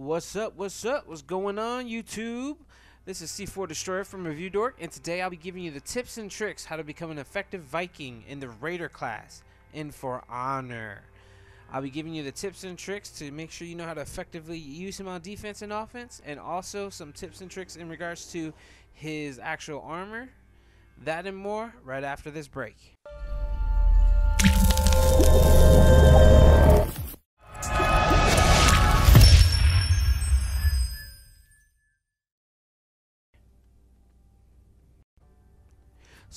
What's up? What's up? What's going on, YouTube? This is C4 Destroyer from Review Dork, and today I'll be giving you the tips and tricks how to become an effective Viking in the Raider class in For Honor. I'll be giving you the tips and tricks to make sure you know how to effectively use him on defense and offense, and also some tips and tricks in regards to his actual armor. That and more right after this break.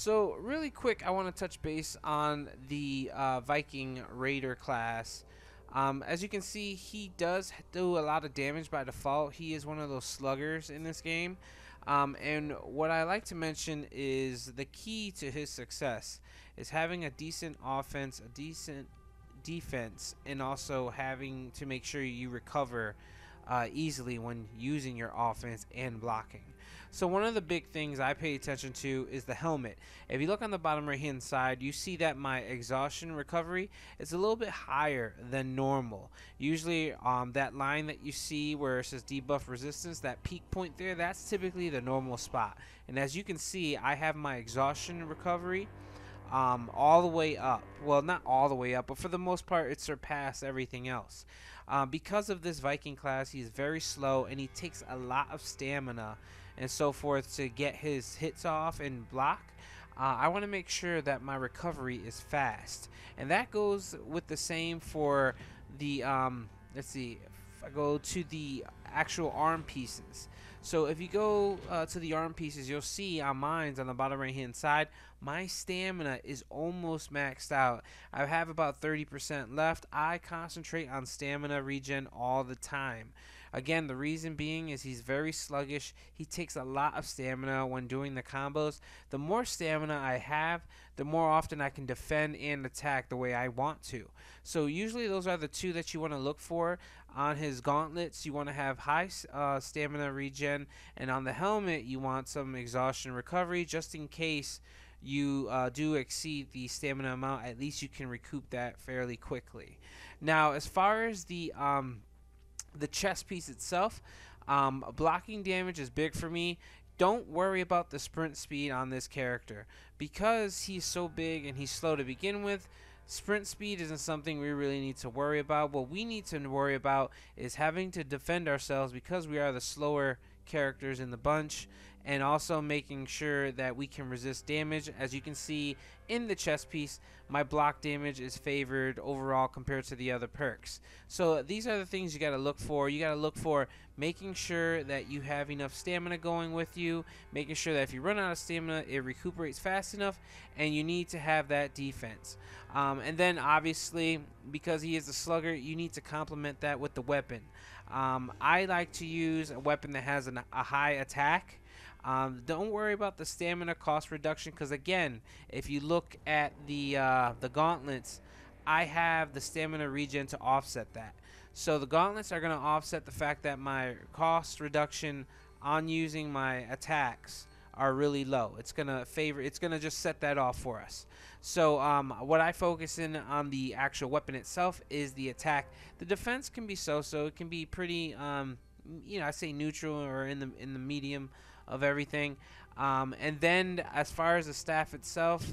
So, really quick, I want to touch base on the uh, Viking Raider class. Um, as you can see, he does do a lot of damage by default. He is one of those sluggers in this game. Um, and what I like to mention is the key to his success is having a decent offense, a decent defense, and also having to make sure you recover uh, easily when using your offense and blocking. So one of the big things I pay attention to is the helmet. If you look on the bottom right hand side, you see that my exhaustion recovery is a little bit higher than normal. Usually um, that line that you see where it says debuff resistance, that peak point there, that's typically the normal spot. And as you can see, I have my exhaustion recovery um, all the way up. Well, not all the way up, but for the most part, it surpassed everything else. Uh, because of this Viking class, he's very slow and he takes a lot of stamina and so forth to get his hits off and block. Uh, I want to make sure that my recovery is fast, and that goes with the same for the um, let's see, if I go to the actual arm pieces. So if you go uh, to the arm pieces, you'll see on mine's on the bottom right hand side, my stamina is almost maxed out. I have about 30% left. I concentrate on stamina regen all the time. Again, the reason being is he's very sluggish. He takes a lot of stamina when doing the combos. The more stamina I have, the more often I can defend and attack the way I want to. So usually those are the two that you want to look for. On his gauntlets, you want to have high uh, stamina regen, and on the helmet, you want some exhaustion recovery just in case you uh, do exceed the stamina amount. At least you can recoup that fairly quickly. Now, as far as the um, the chess piece itself, um, blocking damage is big for me. Don't worry about the sprint speed on this character. Because he's so big and he's slow to begin with, sprint speed isn't something we really need to worry about. What we need to worry about is having to defend ourselves because we are the slower characters in the bunch and also making sure that we can resist damage. As you can see in the chest piece, my block damage is favored overall compared to the other perks. So these are the things you got to look for. You got to look for making sure that you have enough stamina going with you, making sure that if you run out of stamina, it recuperates fast enough, and you need to have that defense. Um, and then obviously, because he is a slugger, you need to complement that with the weapon. Um, I like to use a weapon that has an, a high attack um, don't worry about the stamina cost reduction because again, if you look at the uh, the gauntlets, I have the stamina regen to offset that. So the gauntlets are going to offset the fact that my cost reduction on using my attacks are really low. It's gonna favor. It's gonna just set that off for us. So um, what I focus in on the actual weapon itself is the attack. The defense can be so-so. It can be pretty, um, you know, I say neutral or in the in the medium of everything. Um, and then as far as the staff itself,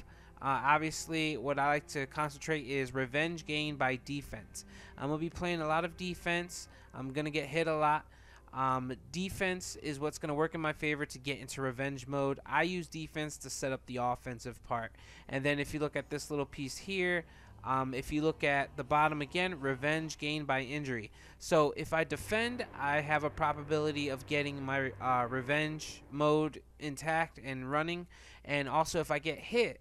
uh, obviously what I like to concentrate is revenge gain by defense. I'm going to be playing a lot of defense. I'm going to get hit a lot. Um, defense is what's going to work in my favor to get into revenge mode. I use defense to set up the offensive part. And then if you look at this little piece here, um, if you look at the bottom again, revenge gained by injury. So if I defend, I have a probability of getting my uh, revenge mode intact and running. And also if I get hit,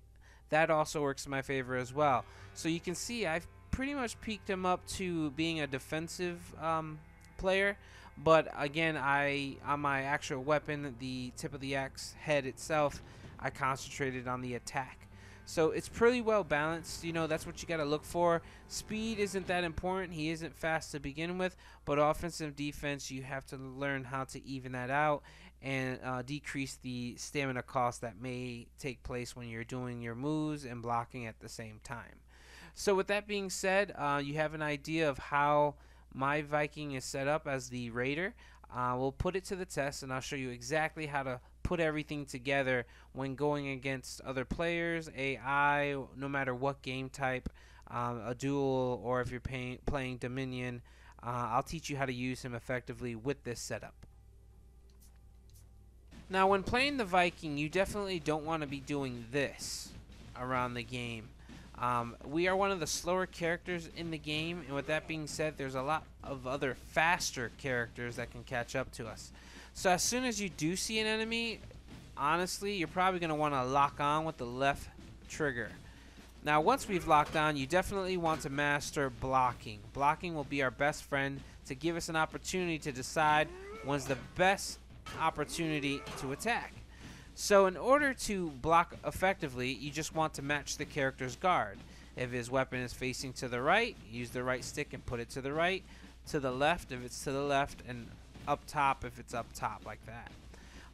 that also works in my favor as well. So you can see I've pretty much peaked him up to being a defensive um, player. But again, I on my actual weapon, the tip of the axe head itself, I concentrated on the attack. So it's pretty well balanced. You know, that's what you got to look for. Speed isn't that important. He isn't fast to begin with. But offensive defense, you have to learn how to even that out and uh, decrease the stamina cost that may take place when you're doing your moves and blocking at the same time. So with that being said, uh, you have an idea of how my Viking is set up as the Raider. Uh, we'll put it to the test and I'll show you exactly how to put everything together when going against other players, AI, no matter what game type, um, a duel, or if you're pay- playing Dominion. Uh, I'll teach you how to use him effectively with this setup. Now, when playing the Viking, you definitely don't want to be doing this around the game. Um, we are one of the slower characters in the game, and with that being said, there's a lot of other faster characters that can catch up to us. So as soon as you do see an enemy, honestly, you're probably going to want to lock on with the left trigger. Now, once we've locked on, you definitely want to master blocking. Blocking will be our best friend to give us an opportunity to decide when's the best opportunity to attack. So in order to block effectively, you just want to match the character's guard. If his weapon is facing to the right, use the right stick and put it to the right. To the left if it's to the left, and up top if it's up top like that.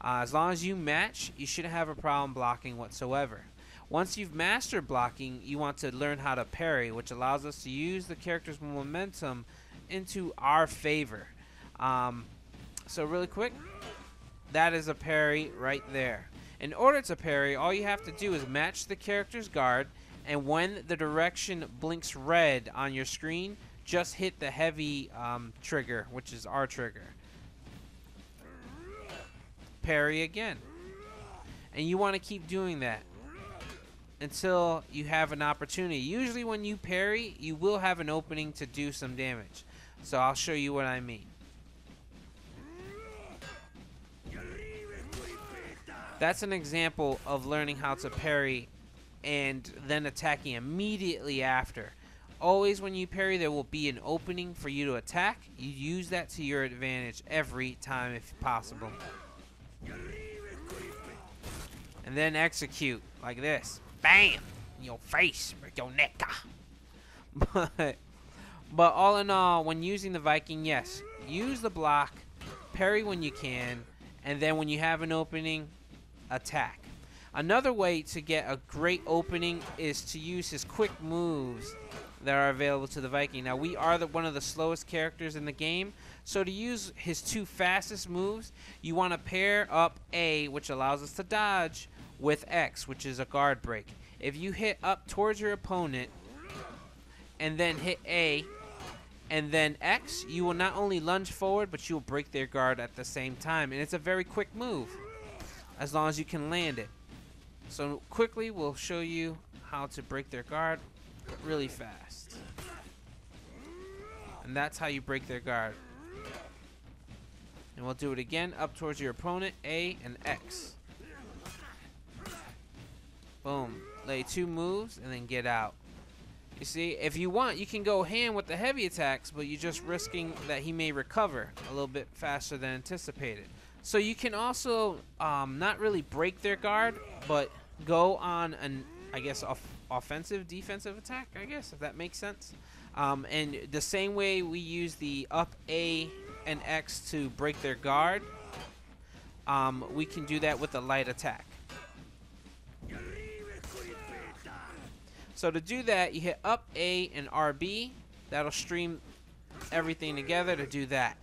Uh, as long as you match, you shouldn't have a problem blocking whatsoever. Once you've mastered blocking, you want to learn how to parry, which allows us to use the character's momentum into our favor. Um, so really quick, that is a parry right there. In order to parry, all you have to do is match the character's guard, and when the direction blinks red on your screen, just hit the heavy um, trigger, which is our trigger. Parry again. And you want to keep doing that until you have an opportunity. Usually when you parry, you will have an opening to do some damage. So I'll show you what I mean. That's an example of learning how to parry and then attacking immediately after. Always when you parry, there will be an opening for you to attack. You use that to your advantage every time if possible. Then execute like this. BAM! In Your face, break your neck. But, but all in all, when using the Viking, yes, use the block, parry when you can, and then when you have an opening, attack. Another way to get a great opening is to use his quick moves that are available to the Viking. Now, we are the, one of the slowest characters in the game, so to use his two fastest moves, you want to pair up A, which allows us to dodge, with X, which is a guard break. If you hit up towards your opponent and then hit A and then X, you will not only lunge forward, but you will break their guard at the same time. And it's a very quick move as long as you can land it. So quickly we'll show you how to break their guard really fast. And that's how you break their guard. And we'll do it again up towards your opponent, A and X. Boom. Lay two moves and then get out. You see, if you want, you can go hand with the heavy attacks, but you're just risking that he may recover a little bit faster than anticipated. So you can also um, not really break their guard, but go on an, I guess, off offensive, defensive attack, I guess, if that makes sense. Um, and the same way we use the up A and X to break their guard, um, we can do that with a light attack. So to do that, you hit up A and RB. That'll stream everything together to do that.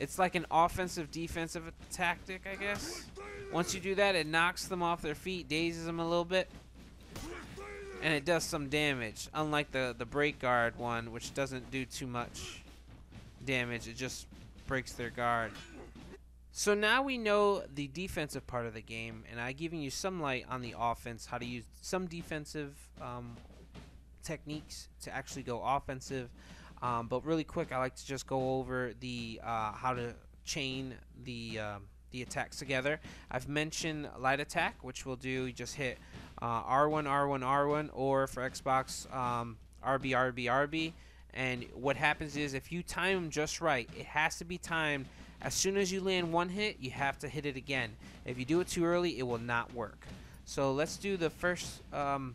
It's like an offensive defensive tactic, I guess. Once you do that, it knocks them off their feet, dazes them a little bit, and it does some damage. Unlike the the break guard one, which doesn't do too much damage, it just breaks their guard. So now we know the defensive part of the game, and I'm giving you some light on the offense, how to use some defensive um, techniques to actually go offensive. Um, but really quick, I like to just go over the uh, how to chain the um, the attacks together. I've mentioned light attack, which we'll do. You just hit uh, R1, R1, R1, or for Xbox, um, RB, RB, RB. And what happens is if you time them just right, it has to be timed. As soon as you land one hit, you have to hit it again. If you do it too early, it will not work. So let's do the first, um,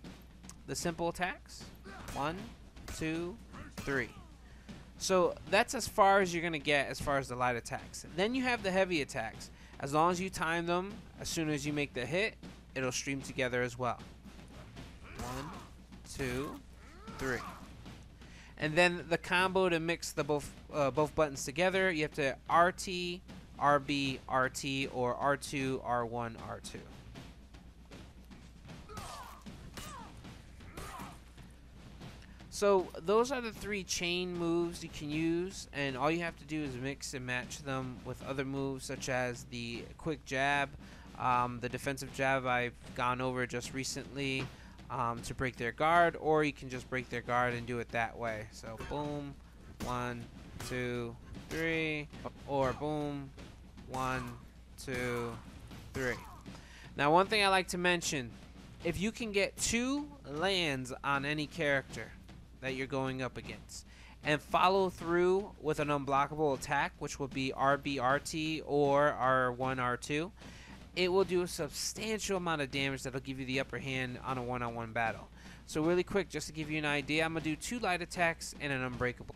the simple attacks. One, two, three. So that's as far as you're going to get as far as the light attacks. Then you have the heavy attacks. As long as you time them, as soon as you make the hit, it'll stream together as well. One, two, three. And then the combo to mix the both uh, both buttons together, you have to RT, RB, RT, or R2, R1, R2. So those are the three chain moves you can use, and all you have to do is mix and match them with other moves such as the quick jab, um, the defensive jab I've gone over just recently um, to break their guard, or you can just break their guard and do it that way. So boom, one, two, three, or boom, one, two, three. Now one thing I like to mention, if you can get two lands on any character, that you're going up against and follow through with an unblockable attack, which will be RBRT or R1, R2, it will do a substantial amount of damage that'll give you the upper hand on a one-on-one -on -one battle. So really quick, just to give you an idea, I'm going to do two light attacks and an unbreakable.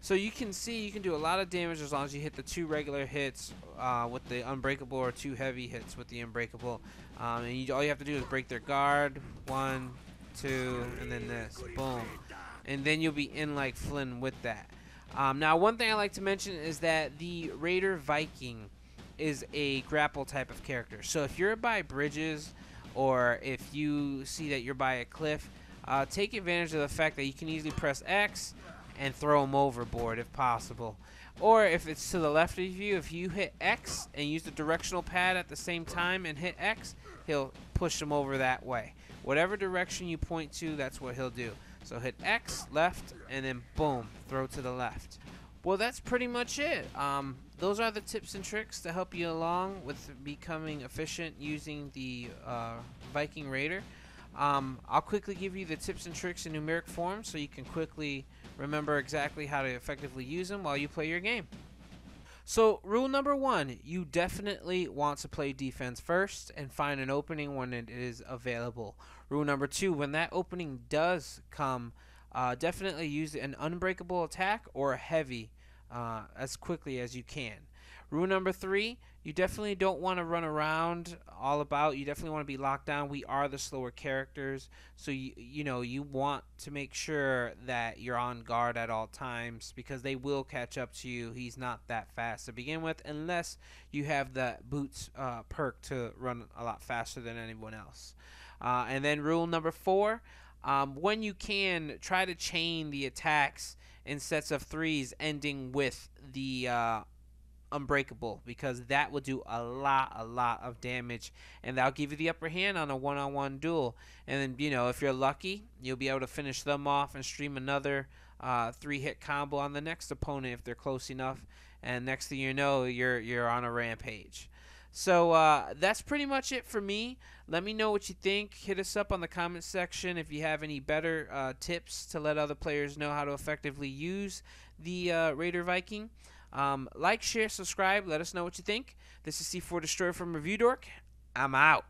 So you can see you can do a lot of damage as long as you hit the two regular hits uh, with the unbreakable or two heavy hits with the unbreakable. Um, and you, all you have to do is break their guard, one, two, and then this. Boom and then you'll be in like Flynn with that. Um, now, one thing I like to mention is that the Raider Viking is a grapple type of character. So if you're by bridges or if you see that you're by a cliff, uh, take advantage of the fact that you can easily press X and throw them overboard if possible. Or if it's to the left of you, if you hit X and use the directional pad at the same time and hit X, he'll push them over that way. Whatever direction you point to, that's what he'll do. So hit X, left, and then boom, throw to the left. Well, that's pretty much it. Um, those are the tips and tricks to help you along with becoming efficient using the uh, Viking Raider. Um, I'll quickly give you the tips and tricks in numeric form so you can quickly remember exactly how to effectively use them while you play your game. So, rule number one you definitely want to play defense first and find an opening when it is available. Rule number two when that opening does come, uh, definitely use an unbreakable attack or a heavy uh, as quickly as you can. Rule number three you definitely don't want to run around all about. You definitely want to be locked down. We are the slower characters, so you you know you want to make sure that you're on guard at all times because they will catch up to you. He's not that fast to begin with, unless you have the boots uh, perk to run a lot faster than anyone else. Uh, and then rule number four: um, when you can, try to chain the attacks in sets of threes, ending with the uh, Unbreakable because that will do a lot, a lot of damage, and that'll give you the upper hand on a one-on-one duel. And then, you know, if you're lucky, you'll be able to finish them off and stream another uh, three-hit combo on the next opponent if they're close enough. And next thing you know, you're you're on a rampage. So uh, that's pretty much it for me. Let me know what you think. Hit us up on the comment section if you have any better uh, tips to let other players know how to effectively use the uh, Raider Viking. Um, like, share, subscribe. Let us know what you think. This is C4 Destroyer from Review Dork. I'm out.